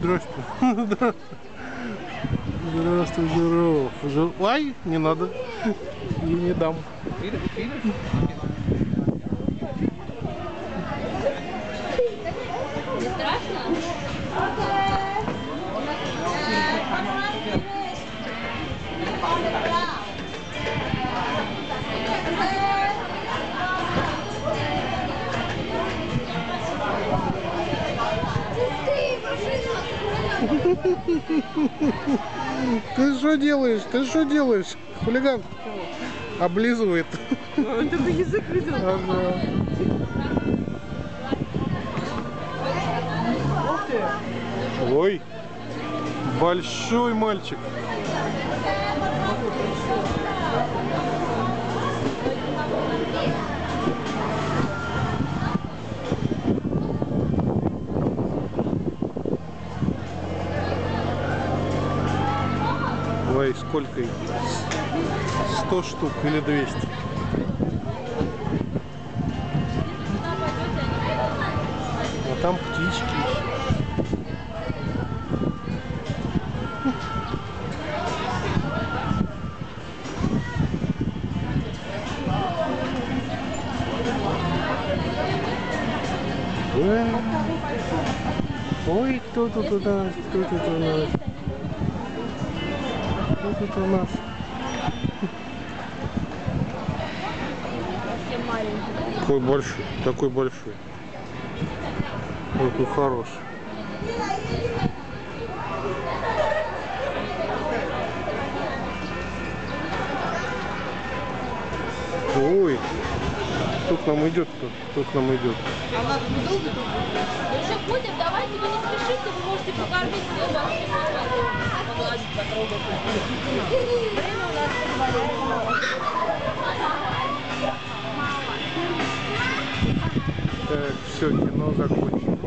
Здравствуй. Здравствуй. Здравствуй, здоров. Здор- Ай, не надо. И не дам. Ты что делаешь? Ты что делаешь? Хулиган облизывает. Он только язык видел. Ага. Ой, большой мальчик. Ой, сколько их? 100 штук или 200? А там птички. Ой, Ой, кто тут у нас? Кто тут у нас? Кто тут у нас? Такой большой, такой большой. Какой хороший. Ой, кто к нам идет? Кто, кто к нам идет? Еще будем, давайте, вы не спешите, вы можете покормить ее вообще погладить, потрогать. Время у нас все, кино закончилось.